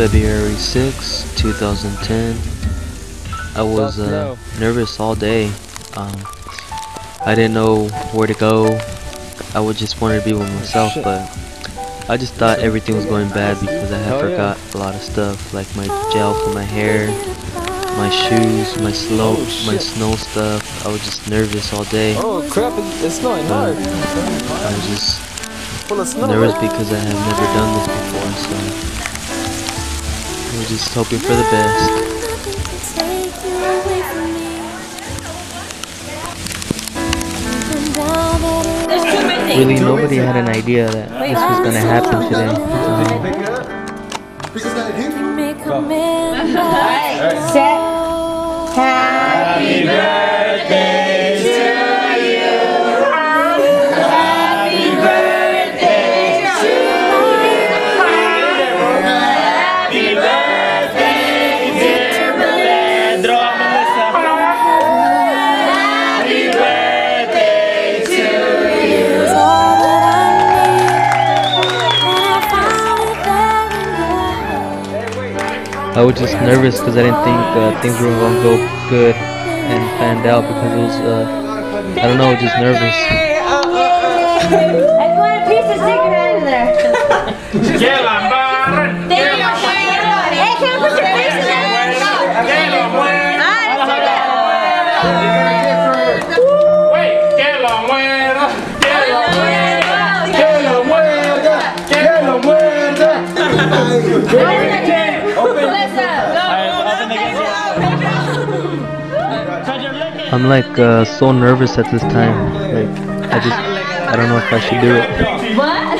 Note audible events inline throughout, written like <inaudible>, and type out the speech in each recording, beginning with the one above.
February 6, 2010. I was uh, nervous all day. Um, I didn't know where to go. I would just wanted to be with myself, but I just thought everything was going bad because I had forgot a lot of stuff, like my gel for my hair, my shoes, my slope, my snow stuff. I was just nervous all day. Oh crap, it's snowing hard. I was just Full of snow. nervous because I have never done this before, so I was just hoping for the best. Really, nobody had an idea that this was gonna happen today. Um, Happy birthday I was just nervous because I didn't think uh, things were gonna go good and panned out because it was, uh, I don't know, just nervous. I want a piece of cigarette in there. Que la barra, Thank you. Hey, can I put your face in there? que lo muera. Wait, que lo muera, que lo I'm like uh, so nervous at this time. Like, I just, I don't know if I should do it. What?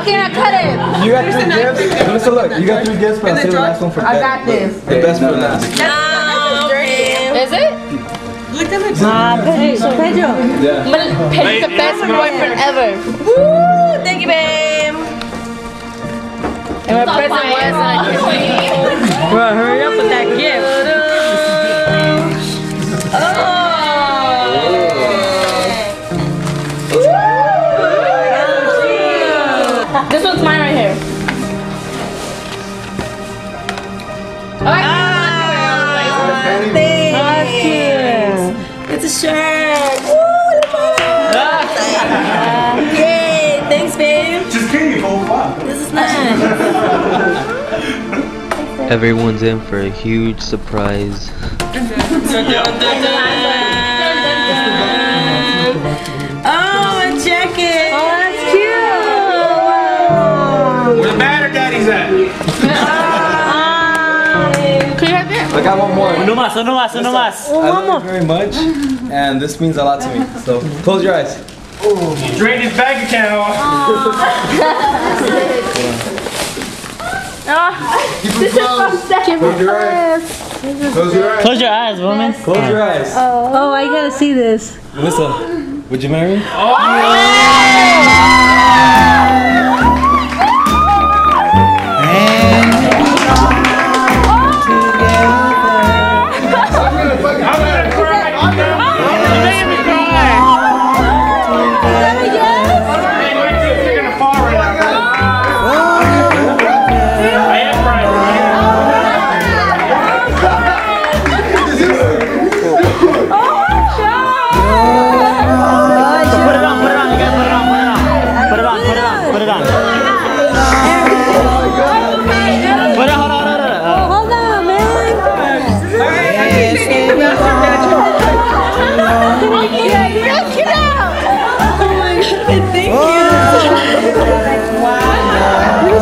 Okay, now cut it. You got three gifts? Melissa, look, you got three gifts, but I'll the last one for I got this. The best for last. No, Is it? Ah, Pedro. Pedro. Yeah. Pick the best boyfriend ever. Woo! Thank you, babe. And my present was like. <laughs> It's a shirt. Woo! Yay! Thanks, babe. Just kidding, oh fuck. This is nice. Everyone's in for a huge surprise. Oh, a jacket. Oh, that's cute. Where the batter daddy's at? Oh, I got one more. Uno más, uno más, uno más. I love you very much, and this means a lot to me. So close your eyes. He drained his bank account. Keep them closed. Close your eyes. Close your eyes. Close your eyes, woman. Close your eyes. Oh, oh I gotta see this. Melissa, would you marry me? Oh, I'm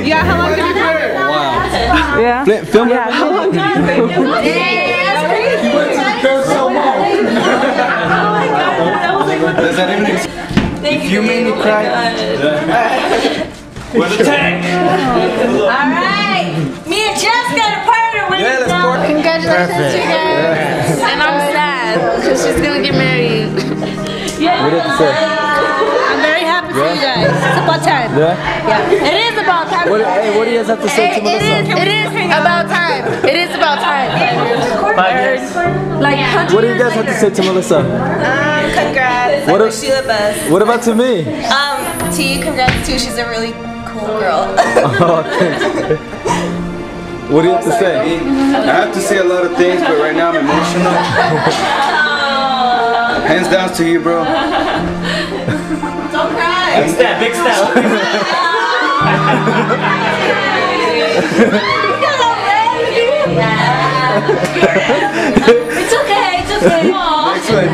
Yeah, how long did you plan it? Wow. Yeah. Fl- Film Yeah, how long did you plan it? Does that even exist? If you made me cry. Oh with the tank. Alright. Me and Jess got a partner with Yeah, let's pour. Congratulations, you guys. And I'm sad because she's gonna get married. What guys. It's about time. Yeah? Yeah. It is about time. What, hey, what do you guys have to say to It, it is. Melissa? It is about time. It is about time. Five years. Like, What do you guys have to say to Melissa? Um, congrats. What I a- wish you the best. What about to me? Um, to you, congrats too. She's a really cool girl. <laughs> Oh, thanks. What do you have to say? I have to say a lot of things, but right now I'm emotional. <laughs> Hands down to you, bro. Don't cry. Big step, big step. it's okay. It's okay. Aw. Next one.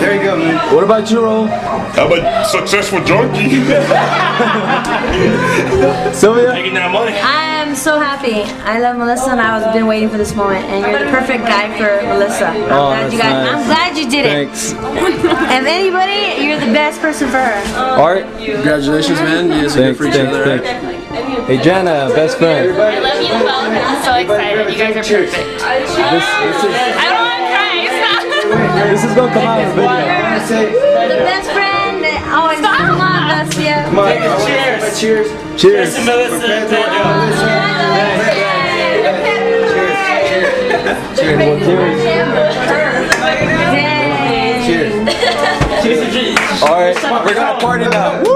There you go, man. What about you, Ro? I'm a successful junkie. <laughs> Sylvia? Making that money. I am so happy. I love Melissa and I was been waiting for this moment and you're the perfect guy for Melissa. I'm Oh, glad you that's got nice. I'm glad you did it. Thanks. <laughs> And anybody, you're the best person for her. Art? Congratulations, man. You guys are good Thanks, for each thanks, other, thanks. Hey, Jana, best friend. I love you both. I'm so excited. You guys are perfect. This, this, is, I don't want to cry. Stop. <laughs> this is gonna come out in the video. The best friend that always come on us, yeah. Come on. Cheers. Cheers. Cheers. Cheers to Melissa and Pedro. Cheers. Cheers. All right, we're gonna party now.